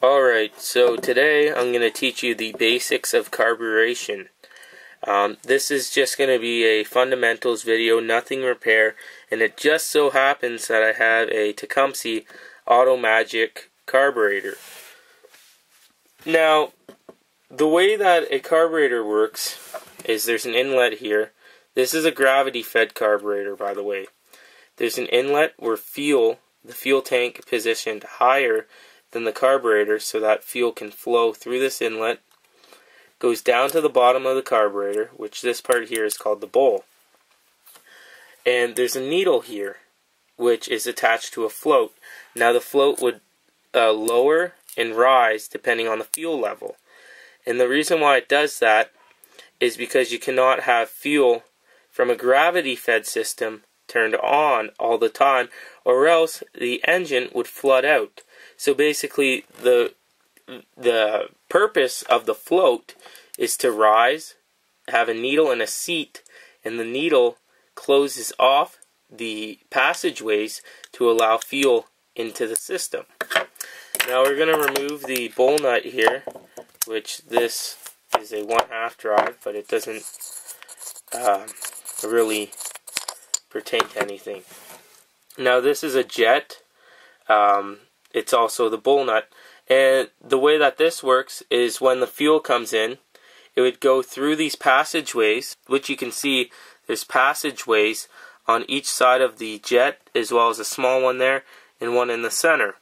Alright, so today I'm going to teach you the basics of carburetion. Um, this is just going to be a fundamentals video, nothing repair, and it just so happens that I have a Tecumseh Auto Magic carburetor. Now, the way that a carburetor works is there's an inlet here. This is a gravity fed carburetor, by the way. There's an inlet where fuel, the fuel tank positioned higher than the carburetor so that fuel can flow through this inlet, goes down to the bottom of the carburetor, which this part here is called the bowl. And there's a needle here, which is attached to a float. Now the float would uh, lower and rise depending on the fuel level. And the reason why it does that is because you cannot have fuel from a gravity fed system turned on all the time, or else the engine would flood out. So basically, the the purpose of the float is to rise, have a needle and a seat, and the needle closes off the passageways to allow fuel into the system. Now we're going to remove the bowl nut here, which this is a one half drive, but it doesn't uh, really pertain to anything. Now this is a jet. Um, it's also the bowl nut. And the way that this works is when the fuel comes in, it would go through these passageways, which you can see there's passageways on each side of the jet, as well as a small one there and one in the center.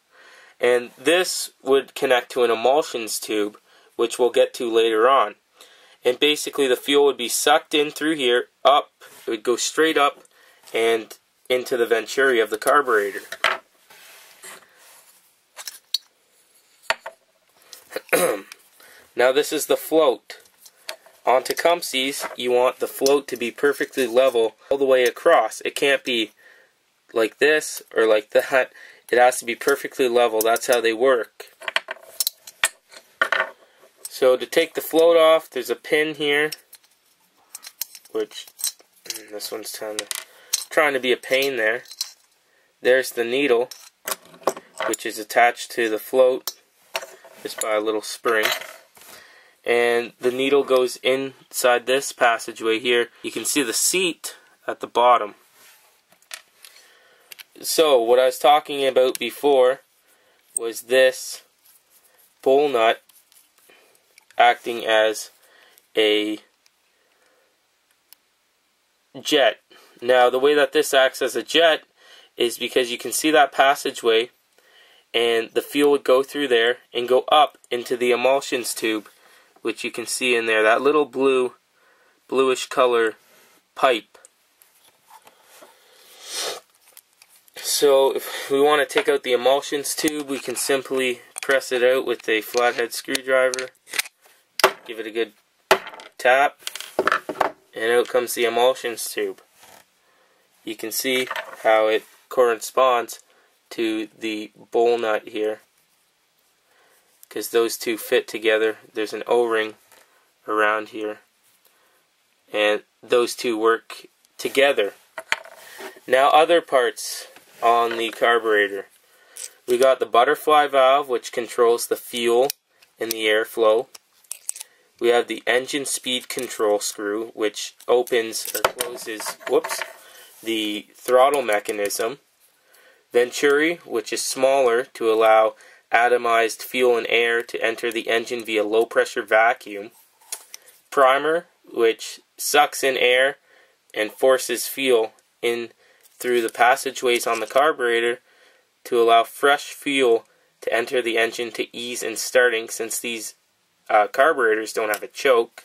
And this would connect to an emulsions tube, which we'll get to later on. And basically, the fuel would be sucked in through here, up, it would go straight up and into the venturi of the carburetor. now this is the float. On Tecumseh's, you want the float to be perfectly level all the way across. It can't be like this or like that. It has to be perfectly level. That's how they work. So to take the float off, there's a pin here, which mm, this one's to, trying to be a pain there. There's the needle, which is attached to the float just by a little spring. And the needle goes inside this passageway here. You can see the seat at the bottom. So, what I was talking about before was this bowl nut acting as a jet. Now, the way that this acts as a jet is because you can see that passageway and the fuel would go through there and go up into the emulsions tube which you can see in there that little blue bluish color pipe. So if we want to take out the emulsions tube we can simply press it out with a flathead screwdriver give it a good tap and out comes the emulsions tube you can see how it corresponds to the bowl nut here. Because those two fit together. There's an o-ring around here. And those two work together. Now other parts on the carburetor. We got the butterfly valve which controls the fuel and the airflow we have the engine speed control screw which opens or closes whoops the throttle mechanism Venturi, which is smaller to allow atomized fuel and air to enter the engine via low pressure vacuum. Primer, which sucks in air and forces fuel in through the passageways on the carburetor to allow fresh fuel to enter the engine to ease in starting since these uh, carburetors don't have a choke.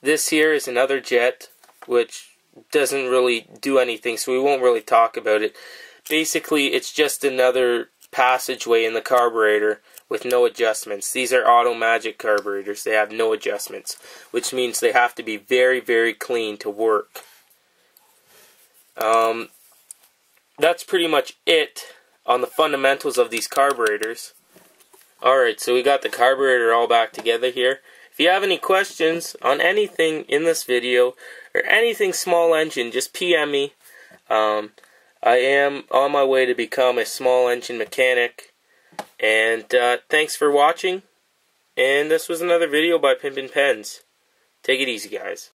This here is another jet which doesn't really do anything, so we won't really talk about it. Basically, it's just another passageway in the carburetor with no adjustments. These are Auto Magic carburetors. They have no adjustments, which means they have to be very, very clean to work. Um, that's pretty much it on the fundamentals of these carburetors. Alright, so we got the carburetor all back together here. If you have any questions on anything in this video, or anything small engine, just PM me. Um, I am on my way to become a small engine mechanic, And uh, thanks for watching. And this was another video by PimpinPenz. Take it easy, guys.